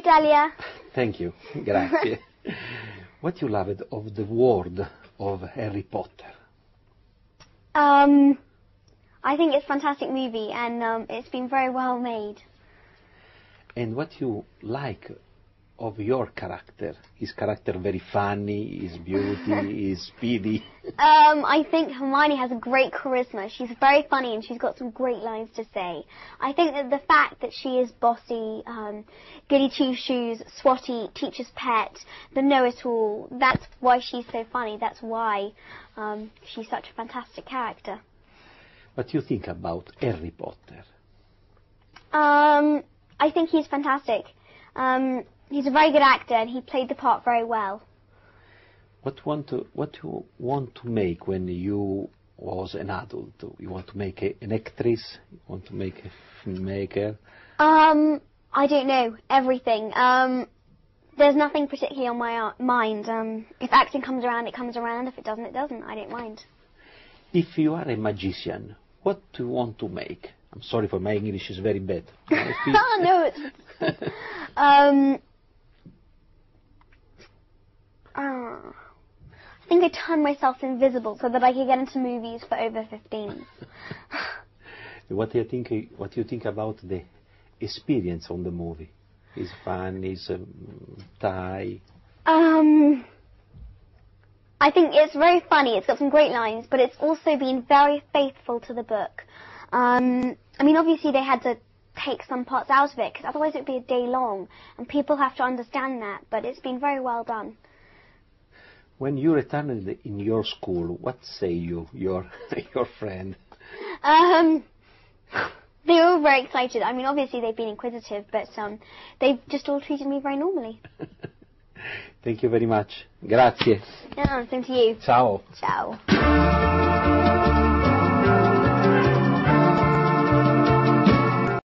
Italia. Thank you. Grazie. what you loved of the world of Harry Potter? Um, I think it's a fantastic movie and um, it's been very well made. And what you like of your character? Is character very funny? Is beauty? is speedy? Um, I think Hermione has a great charisma. She's very funny and she's got some great lines to say. I think that the fact that she is bossy, um, goody two shoes, swotty, teacher's pet, the know-it-all, that's why she's so funny. That's why um, she's such a fantastic character. What do you think about Harry Potter? Um, I think he's fantastic. Um, he's a very good actor and he played the part very well. What want to what do you want to make when you was an adult? You want to make a, an actress? You want to make a filmmaker? Um, I don't know everything. Um, there's nothing particularly on my uh, mind. Um, if acting comes around, it comes around. If it doesn't, it doesn't. I don't mind. If you are a magician, what do you want to make? I'm sorry for my English is very bad. no, it's. um, uh, I think I turned myself invisible so that I could get into movies for over 15. what do you think? What do you think about the experience on the movie? Is fun? Is um, tie? Um, I think it's very funny. It's got some great lines, but it's also been very faithful to the book. Um, I mean, obviously they had to take some parts out of it because otherwise it would be a day long, and people have to understand that. But it's been very well done. When you returned in your school, what say you, your your friend? Um, they were all very excited. I mean, obviously they've been inquisitive, but um, they've just all treated me very normally. Thank you very much. Grazie. Yeah, same to you. Ciao. Ciao.